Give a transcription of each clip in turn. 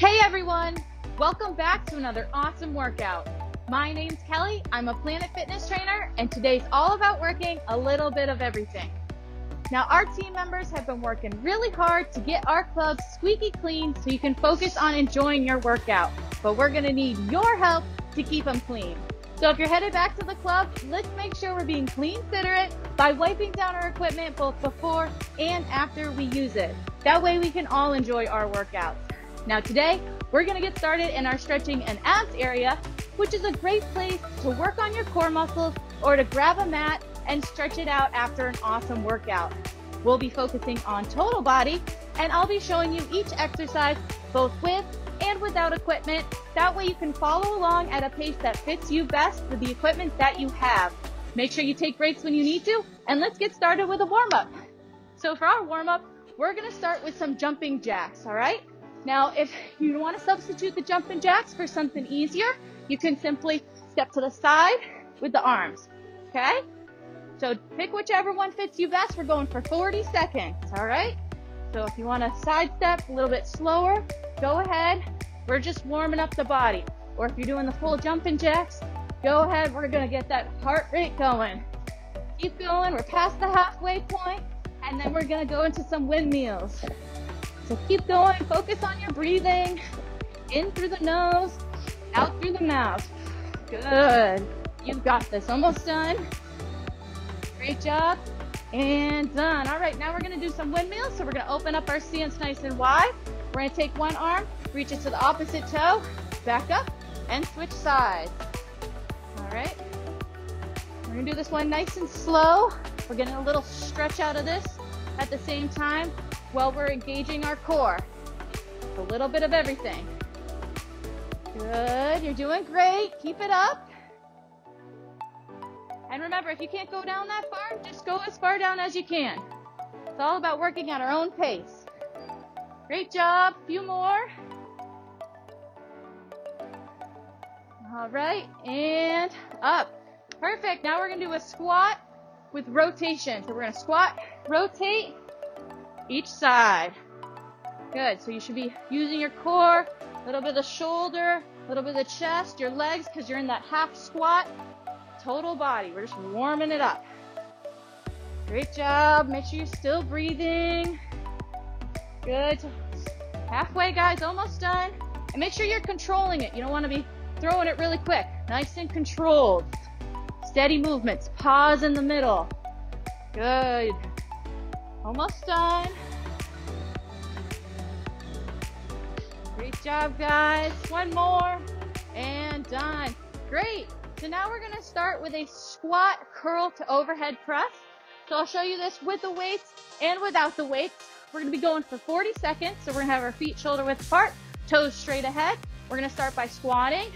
Hey everyone! Welcome back to another awesome workout. My name's Kelly, I'm a Planet Fitness trainer, and today's all about working a little bit of everything. Now, our team members have been working really hard to get our club squeaky clean so you can focus on enjoying your workout. But we're gonna need your help to keep them clean. So if you're headed back to the club, let's make sure we're being clean considerate by wiping down our equipment both before and after we use it. That way we can all enjoy our workouts. Now today, we're gonna get started in our stretching and abs area, which is a great place to work on your core muscles or to grab a mat and stretch it out after an awesome workout. We'll be focusing on total body and I'll be showing you each exercise both with and without equipment. That way you can follow along at a pace that fits you best with the equipment that you have. Make sure you take breaks when you need to and let's get started with a warm up. So for our warm up, we're gonna start with some jumping jacks, all right? Now, if you want to substitute the jumping jacks for something easier, you can simply step to the side with the arms, okay? So pick whichever one fits you best. We're going for 40 seconds, all right? So if you want to side step a little bit slower, go ahead. We're just warming up the body. Or if you're doing the full jumping jacks, go ahead. We're going to get that heart rate going. Keep going. We're past the halfway point, and then we're going to go into some windmills. So keep going. Focus on your breathing. In through the nose, out through the mouth. Good. You've got this. Almost done. Great job. And done. All right, now we're going to do some windmills. So we're going to open up our stance nice and wide. We're going to take one arm, reach it to the opposite toe, back up, and switch sides. All right. We're going to do this one nice and slow. We're getting a little stretch out of this at the same time while we're engaging our core. A little bit of everything. Good, you're doing great. Keep it up. And remember, if you can't go down that far, just go as far down as you can. It's all about working at our own pace. Great job. A Few more. All right, and up. Perfect. Now we're going to do a squat with rotation. So we're going to squat, rotate, each side. Good. So you should be using your core, a little bit of the shoulder, a little bit of the chest, your legs, because you're in that half squat. Total body. We're just warming it up. Great job. Make sure you're still breathing. Good. Halfway, guys. Almost done. And make sure you're controlling it. You don't want to be throwing it really quick. Nice and controlled. Steady movements. Pause in the middle. Good. Almost done. Great job, guys. One more. And done. Great. So now we're going to start with a squat curl to overhead press. So I'll show you this with the weights and without the weights. We're going to be going for 40 seconds. So we're going to have our feet shoulder width apart, toes straight ahead. We're going to start by squatting.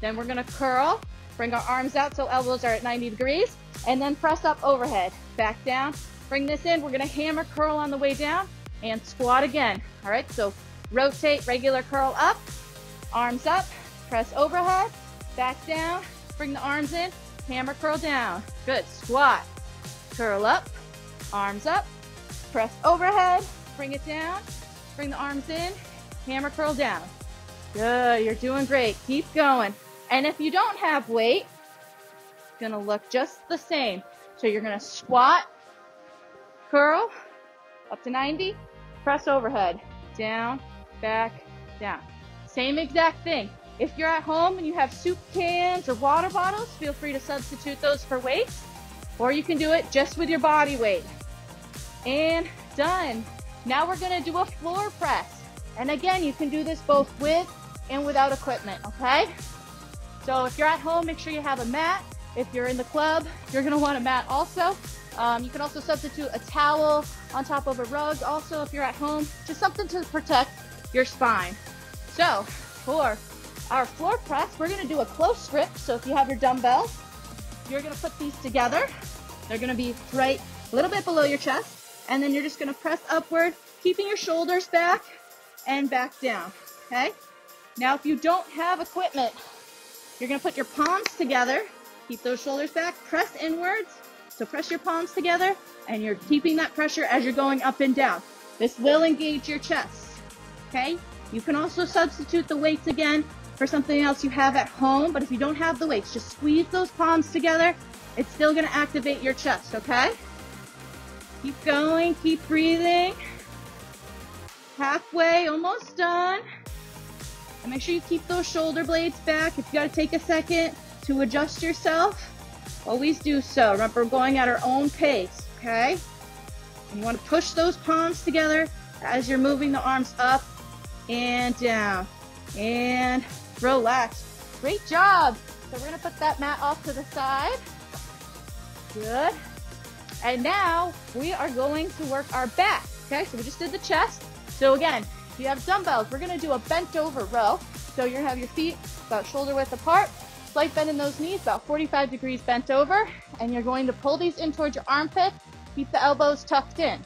Then we're going to curl. Bring our arms out so elbows are at 90 degrees. And then press up overhead. Back down, Bring this in. We're going to hammer curl on the way down and squat again. All right, so rotate, regular curl up, arms up, press overhead, back down, bring the arms in, hammer curl down. Good, squat, curl up, arms up, press overhead, bring it down, bring the arms in, hammer curl down. Good, you're doing great. Keep going. And if you don't have weight, it's gonna look just the same. So you're gonna squat, curl, up to 90, press overhead, down, back, down. Same exact thing. If you're at home and you have soup cans or water bottles, feel free to substitute those for weights, or you can do it just with your body weight. And done. Now we're gonna do a floor press. And again, you can do this both with and without equipment, okay? So if you're at home, make sure you have a mat. If you're in the club, you're gonna want a mat also. Um, you can also substitute a towel on top of a rug. Also, if you're at home, just something to protect your spine. So, for our floor press, we're gonna do a close grip. So if you have your dumbbells, you're gonna put these together. They're gonna be right a little bit below your chest. And then you're just gonna press upward, keeping your shoulders back and back down, okay? Now, if you don't have equipment, you're gonna put your palms together, keep those shoulders back, press inwards, so press your palms together and you're keeping that pressure as you're going up and down. This will engage your chest. Okay? You can also substitute the weights again for something else you have at home, but if you don't have the weights, just squeeze those palms together. It's still gonna activate your chest, okay? Keep going, keep breathing. Halfway, almost done. And make sure you keep those shoulder blades back. If you gotta take a second to adjust yourself, always do so. Remember, we're going at our own pace, okay? You wanna push those palms together as you're moving the arms up and down. And relax. Great job. So we're gonna put that mat off to the side. Good. And now we are going to work our back. Okay, so we just did the chest. So again, if you have dumbbells, we're gonna do a bent over row. So you're gonna have your feet about shoulder width apart, slight bend in those knees, about 45 degrees bent over, and you're going to pull these in towards your armpit, keep the elbows tucked in.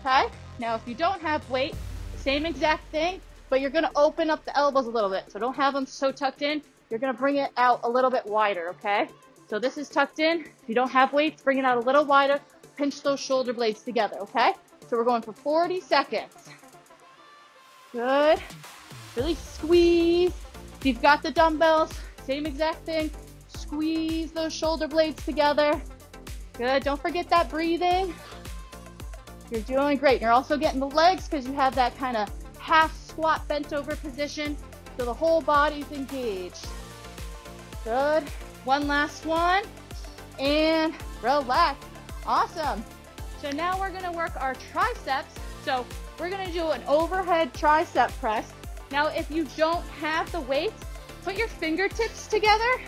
Okay? Now if you don't have weight, same exact thing, but you're gonna open up the elbows a little bit. So don't have them so tucked in. You're gonna bring it out a little bit wider, okay? So this is tucked in. If you don't have weights, bring it out a little wider. Pinch those shoulder blades together, okay? So we're going for 40 seconds. Good. Really squeeze. If you've got the dumbbells, same exact thing. Squeeze those shoulder blades together. Good. Don't forget that breathing. You're doing great. You're also getting the legs because you have that kind of half squat bent over position. So the whole body's engaged. Good. One last one. And relax. Awesome. So now we're gonna work our triceps. So we're gonna do an overhead tricep press. Now if you don't have the weights, put your fingertips together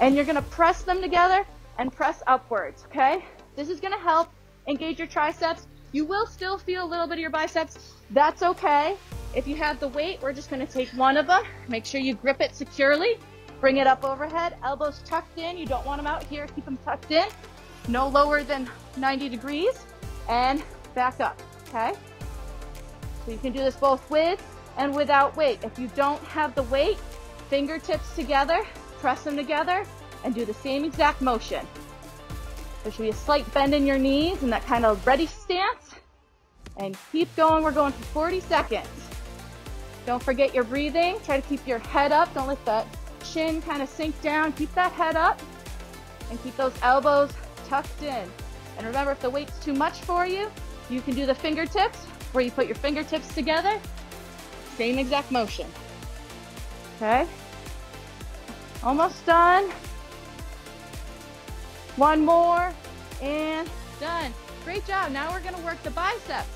and you're gonna press them together and press upwards, okay? This is gonna help engage your triceps. You will still feel a little bit of your biceps. That's okay. If you have the weight, we're just gonna take one of them. Make sure you grip it securely. Bring it up overhead, elbows tucked in. You don't want them out here, keep them tucked in. No lower than 90 degrees. And back up, okay? So you can do this both with and without weight. If you don't have the weight, fingertips together, press them together, and do the same exact motion. There should be a slight bend in your knees and that kind of ready stance. And keep going. We're going for 40 seconds. Don't forget your breathing. Try to keep your head up. Don't let that chin kind of sink down. Keep that head up and keep those elbows tucked in. And remember, if the weight's too much for you, you can do the fingertips where you put your fingertips together. Same exact motion. Okay. Almost done. One more and done. Great job. Now we're to work the biceps.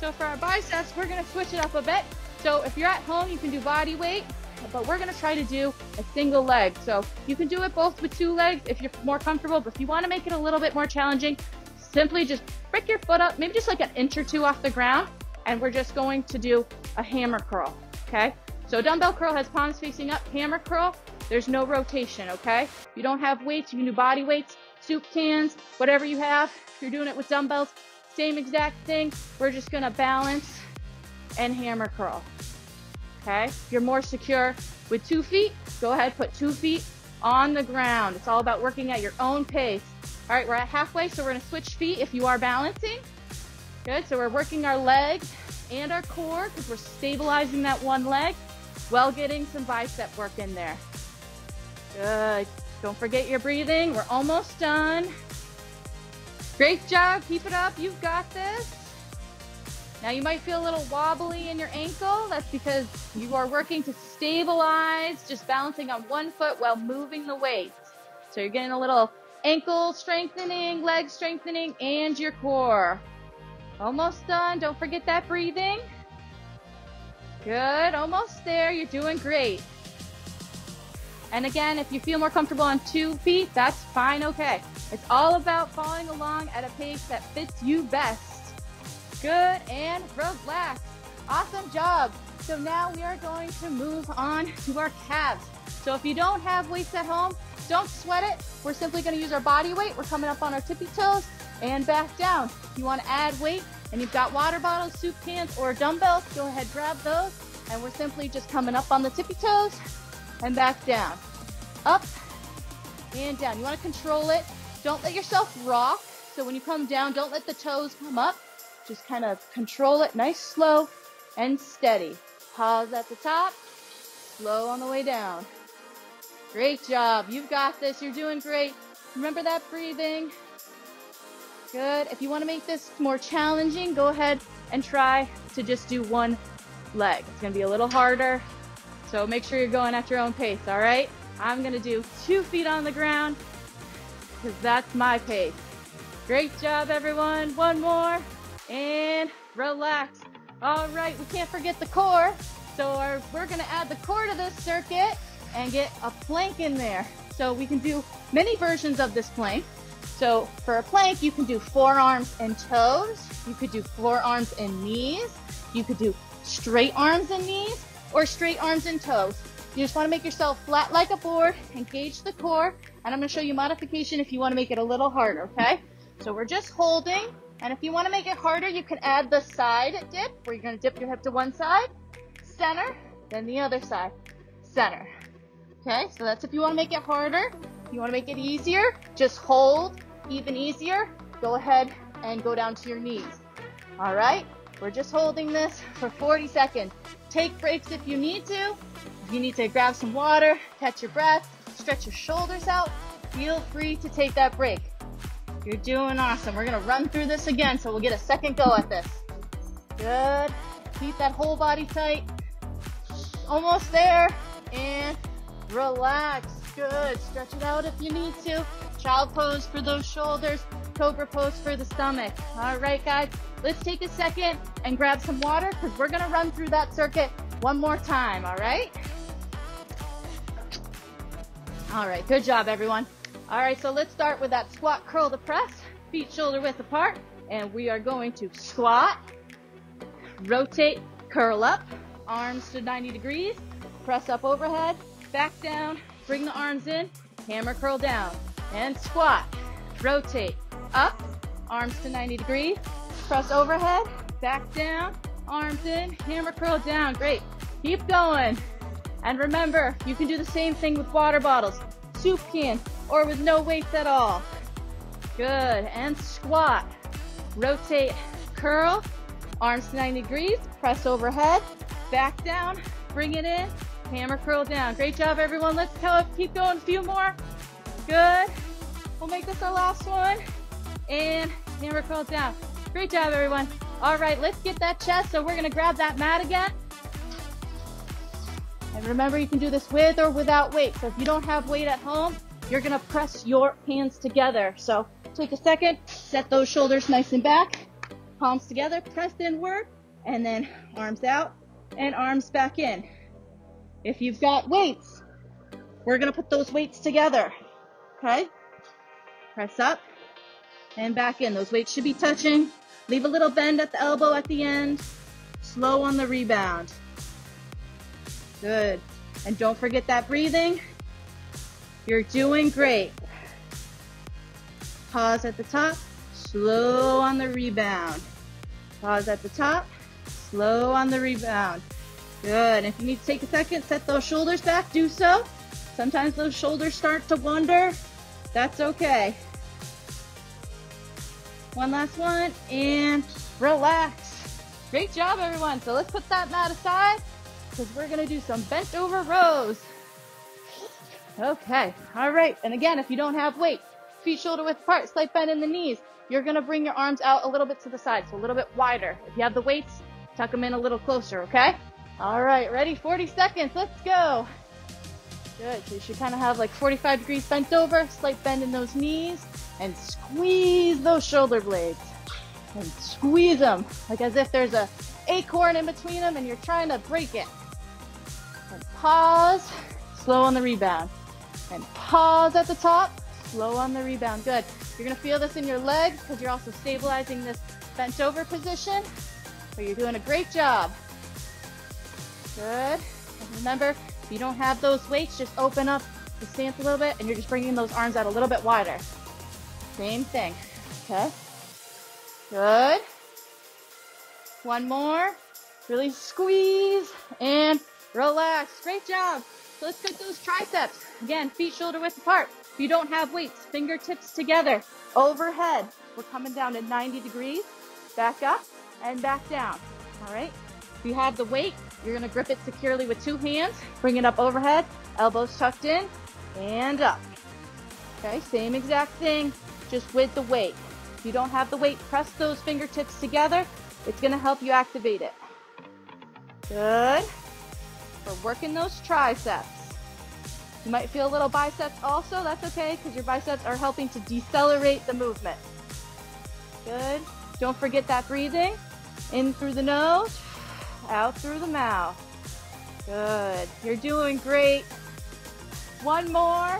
So for our biceps, we're to switch it up a bit. So if you're at home, you can do body weight, but we're to try to do a single leg. So you can do it both with two legs if you're more comfortable, but if you want to make it a little bit more challenging, simply just break your foot up, maybe just like an inch or two off the ground, and we're just going to do a hammer curl, okay? So dumbbell curl has palms facing up, hammer curl, there's no rotation, okay? You don't have weights, you can do body weights, soup cans, whatever you have. If you're doing it with dumbbells, same exact thing. We're just gonna balance and hammer curl. Okay? If you're more secure with two feet, go ahead, put two feet on the ground. It's all about working at your own pace. All right, we're at halfway, so we're gonna switch feet if you are balancing. Good, so we're working our legs and our core because we're stabilizing that one leg while getting some bicep work in there. Good. Don't forget your breathing. We're almost done. Great job. Keep it up. You've got this. Now you might feel a little wobbly in your ankle. That's because you are working to stabilize, just balancing on one foot while moving the weight. So you're getting a little ankle strengthening, leg strengthening, and your core. Almost done. Don't forget that breathing. Good. Almost there. You're doing great. And again, if you feel more comfortable on two feet, that's fine, okay. It's all about following along at a pace that fits you best. Good, and relax. Awesome job. So now we are going to move on to our calves. So if you don't have weights at home, don't sweat it. We're simply gonna use our body weight. We're coming up on our tippy toes and back down. If you wanna add weight and you've got water bottles, soup cans, or dumbbells, go ahead, grab those. And we're simply just coming up on the tippy toes and back down. Up and down. You want to control it. Don't let yourself rock. So when you come down, don't let the toes come up. Just kind of control it nice, slow, and steady. Pause at the top. Slow on the way down. Great job. You've got this. You're doing great. Remember that breathing. Good. If you want to make this more challenging, go ahead and try to just do one leg. It's going to be a little harder. So make sure you're going at your own pace, all right? I'm going to do two feet on the ground because that's my pace. Great job, everyone. One more. And relax. All right, we can't forget the core. So our, we're going to add the core to this circuit and get a plank in there. So we can do many versions of this plank. So for a plank, you can do forearms and toes. You could do forearms and knees. You could do straight arms and knees or straight arms and toes. You just want to make yourself flat like a board, engage the core, and I'm going to show you modification if you want to make it a little harder, okay? So we're just holding, and if you want to make it harder, you can add the side dip, where you're going to dip your hip to one side, center, then the other side, center. Okay, so that's if you want to make it harder. You want to make it easier, just hold, even easier. Go ahead and go down to your knees. All right, we're just holding this for 40 seconds. Take breaks if you need to. If you need to grab some water, catch your breath, stretch your shoulders out, feel free to take that break. You're doing awesome. We're gonna run through this again, so we'll get a second go at this. Good. Keep that whole body tight. Almost there. And relax. Good. Stretch it out if you need to. Child pose for those shoulders. Cobra pose for the stomach. All right, guys. Let's take a second and grab some water because we're going to run through that circuit one more time. All right? All right. Good job, everyone. All right. So let's start with that squat curl to press. Feet shoulder width apart. And we are going to squat, rotate, curl up, arms to 90 degrees, press up overhead, back down, bring the arms in, hammer curl down, and squat, rotate, up, arms to 90 degrees, press overhead, back down, arms in, hammer curl down, great. Keep going. And remember, you can do the same thing with water bottles, soup can, or with no weights at all. Good, and squat, rotate, curl, arms to 90 degrees, press overhead, back down, bring it in, hammer curl down. Great job, everyone. Let's keep going a few more. Good. We'll make this our last one. And hammer curl down. Great job, everyone. All right, let's get that chest. So we're gonna grab that mat again. And remember, you can do this with or without weight. So if you don't have weight at home, you're gonna press your hands together. So take a second, set those shoulders nice and back, palms together, press inward, and then arms out and arms back in. If you've got weights, we're gonna put those weights together. Okay? Press up and back in. Those weights should be touching. Leave a little bend at the elbow at the end. Slow on the rebound. Good. And don't forget that breathing. You're doing great. Pause at the top. Slow on the rebound. Pause at the top. Slow on the rebound. Good. If you need to take a second, set those shoulders back, do so. Sometimes those shoulders start to wander. That's okay. One last one and relax. Great job, everyone. So let's put that mat aside because we're going to do some bent over rows. Okay. All right. And again, if you don't have weight, feet shoulder width apart, slight bend in the knees. You're going to bring your arms out a little bit to the side, so a little bit wider. If you have the weights, tuck them in a little closer, okay? All right, ready? 40 seconds. Let's go. Good. So you should kind of have like 45 degrees bent over, slight bend in those knees, and squeeze those shoulder blades. And squeeze them like as if there's a acorn in between them and you're trying to break it. And pause, slow on the rebound. And pause at the top, slow on the rebound. Good. You're going to feel this in your legs because you're also stabilizing this bent over position. So you're doing a great job. Good. And remember, if you don't have those weights, just open up the stance a little bit and you're just bringing those arms out a little bit wider. Same thing. Okay. Good. One more. Really squeeze and relax. Great job. So let's get those triceps. Again, feet shoulder width apart. If you don't have weights, fingertips together. Overhead. We're coming down to 90 degrees. Back up and back down. All right. If you have the weight, You're gonna grip it securely with two hands, bring it up overhead, elbows tucked in, and up. Okay, same exact thing, just with the weight. If you don't have the weight, press those fingertips together. It's gonna help you activate it. Good. We're working those triceps. You might feel a little biceps also, that's okay, because your biceps are helping to decelerate the movement. Good. Don't forget that breathing. In through the nose, out through the mouth. Good. You're doing great. One more.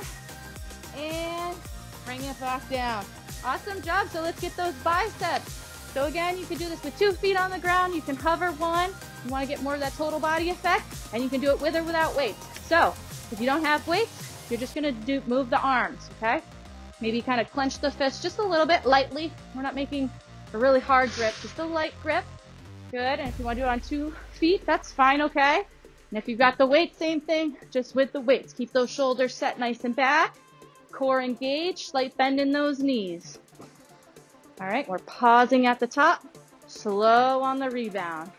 And bring it back down. Awesome job. So let's get those biceps. So again, you can do this with two feet on the ground. You can hover one. You want to get more of that total body effect. And you can do it with or without weights. So if you don't have weights, you're just going to do move the arms, okay? Maybe kind of clench the fist just a little bit lightly. We're not making a really hard grip, just a light grip. Good. And if you want to do it on two feet, that's fine, okay? And if you've got the weight, same thing, just with the weights. Keep those shoulders set nice and back. Core engaged, slight bend in those knees. All right, we're pausing at the top, slow on the rebound.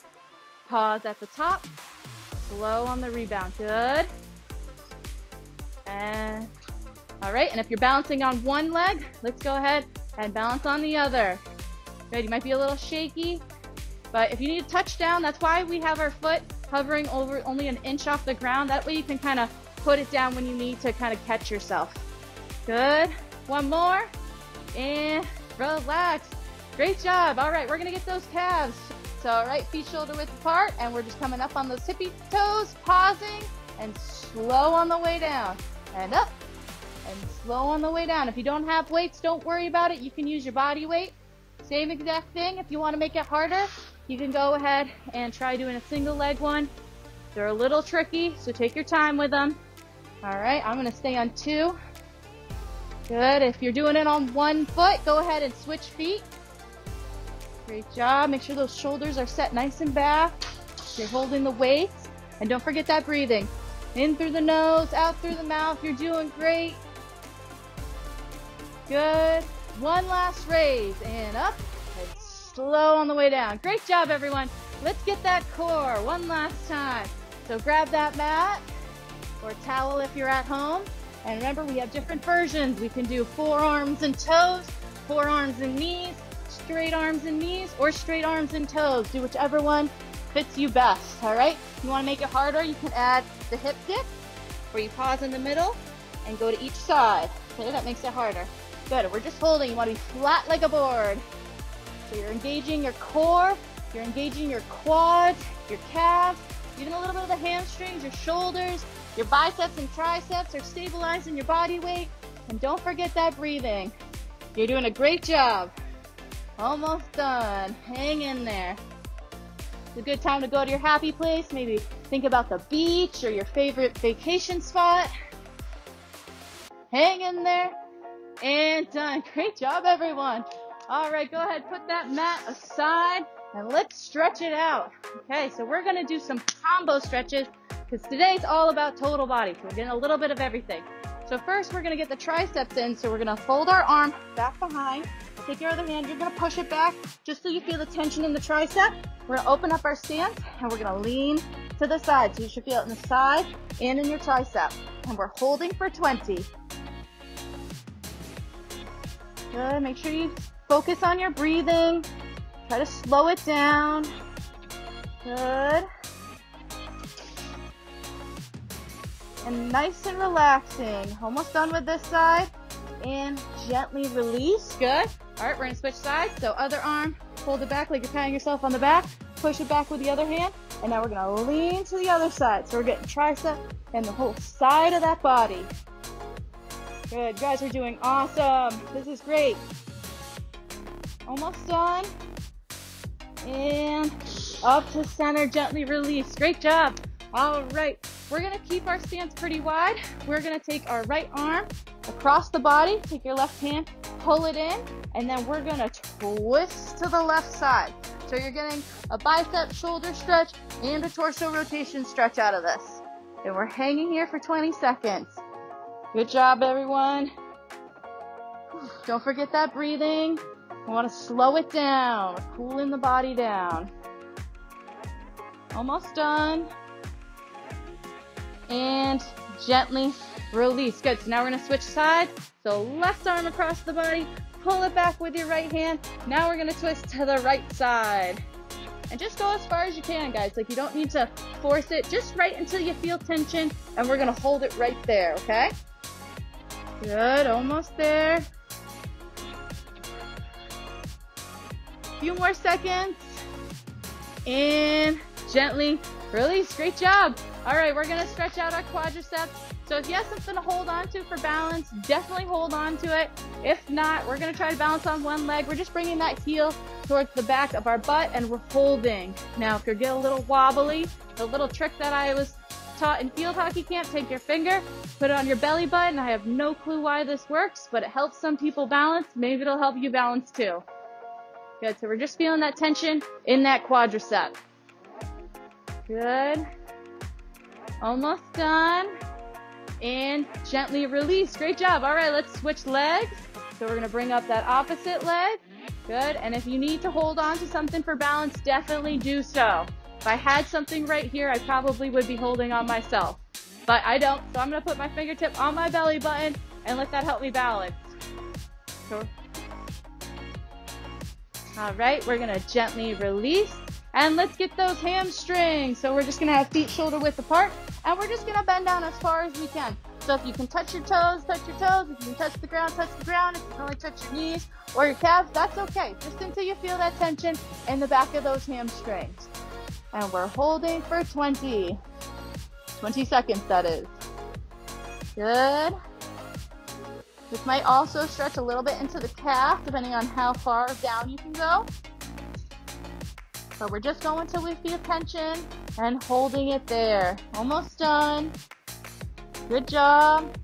Pause at the top, slow on the rebound. Good. And all right, and if you're balancing on one leg, let's go ahead and balance on the other. Good, you might be a little shaky, but if you need a touchdown, that's why we have our foot hovering over only an inch off the ground. That way you can kind of put it down when you need to kind of catch yourself. Good. One more. And relax. Great job. All right, we're going to get those calves. So right feet shoulder width apart, and we're just coming up on those tippy toes, pausing, and slow on the way down. And up, and slow on the way down. If you don't have weights, don't worry about it. You can use your body weight. Same exact thing. If you want to make it harder, you can go ahead and try doing a single leg one. They're a little tricky, so take your time with them. All right, I'm to stay on two. Good. If you're doing it on one foot, go ahead and switch feet. Great job. Make sure those shoulders are set nice and back. You're holding the weights. And don't forget that breathing. In through the nose, out through the mouth. You're doing great. Good. One last raise and up slow on the way down. Great job, everyone. Let's get that core one last time. So grab that mat or towel if you're at home. And remember, we have different versions. We can do forearms and toes, forearms and knees, straight arms and knees, or straight arms and toes. Do whichever one fits you best, all right? You wanna make it harder, you can add the hip dip, where you pause in the middle and go to each side. Okay, that makes it harder. Good, we're just holding. You wanna be flat like a board. So you're engaging your core, you're engaging your quads, your calves, even a little bit of the hamstrings, your shoulders, your biceps and triceps are stabilizing your body weight. And don't forget that breathing. You're doing a great job. Almost done. Hang in there. It's a good time to go to your happy place. Maybe think about the beach or your favorite vacation spot. Hang in there. And done. Great job, everyone. All right, go ahead, put that mat aside and let's stretch it out. Okay, so we're gonna do some combo stretches because today's all about total body. So we're getting a little bit of everything. So first we're gonna get the triceps in. So we're gonna fold our arm back behind. Take your other hand, you're gonna push it back just so you feel the tension in the tricep. We're gonna open up our stance and we're gonna lean to the side. So you should feel it in the side and in your tricep. And we're holding for 20. Good, make sure you focus on your breathing. Try to slow it down. Good. And nice and relaxing. Almost done with this side. And gently release. Good. All right, we're gonna switch sides. So other arm, hold it back like you're patting yourself on the back. Push it back with the other hand. And now we're gonna lean to the other side. So we're getting tricep and the whole side of that body. Good, guys are doing awesome. This is great. Almost done. And up to center, gently release. Great job. All right, we're gonna keep our stance pretty wide. We're gonna take our right arm across the body, take your left hand, pull it in, and then we're gonna twist to the left side. So you're getting a bicep shoulder stretch and a torso rotation stretch out of this. And we're hanging here for 20 seconds. Good job, everyone. Don't forget that breathing. We want to slow it down, cooling the body down. Almost done. And gently release. Good. So now we're going to switch sides. So left arm across the body, pull it back with your right hand. Now we're going to twist to the right side. And just go as far as you can, guys. Like you don't need to force it. Just right until you feel tension. And we're going to hold it right there, okay? Good. Almost there. Few more seconds. And gently release. Great job. All right, we're gonna stretch out our quadriceps. So if you have something to hold on to for balance, definitely hold on to it. If not, we're gonna try to balance on one leg. We're just bringing that heel towards the back of our butt and we're holding. Now, if you get a little wobbly, the little trick that I was taught in field hockey camp, take your finger, put it on your belly button. I have no clue why this works, but it helps some people balance. Maybe it'll help you balance too. Good, so we're just feeling that tension in that quadricep. Good. Almost done. And gently release. Great job. All right, let's switch legs. So we're to bring up that opposite leg. Good. And if you need to hold on to something for balance, definitely do so. If I had something right here, I probably would be holding on myself. But I don't, so I'm to put my fingertip on my belly button and let that help me balance. So, all right, we're to gently release. And let's get those hamstrings. So we're just gonna have feet shoulder width apart and we're just gonna bend down as far as we can. So if you can touch your toes, touch your toes. If you can touch the ground, touch the ground. If you can only touch your knees or your calves, that's okay. Just until you feel that tension in the back of those hamstrings. And we're holding for 20. 20 seconds, that is. Good. This might also stretch a little bit into the calf, depending on how far down you can go. But we're just going till we feel tension and holding it there. Almost done. Good job.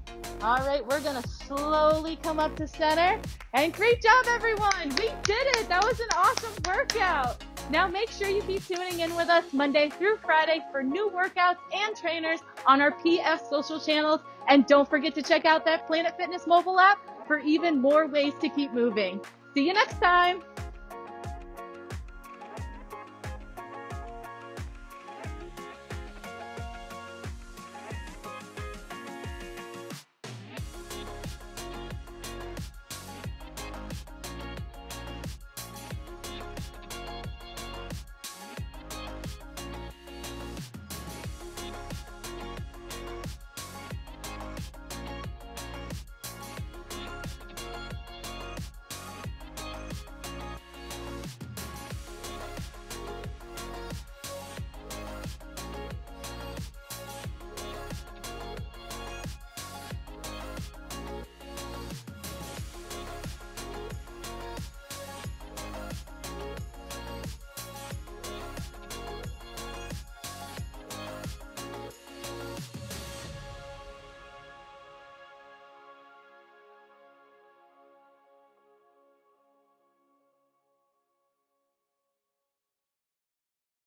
All right, we're gonna slowly come up to center. And great job, everyone. We did it. That was an awesome workout. Now make sure you keep tuning in with us Monday through Friday for new workouts and trainers on our PF social channels. And don't forget to check out that Planet Fitness mobile app for even more ways to keep moving. See you next time.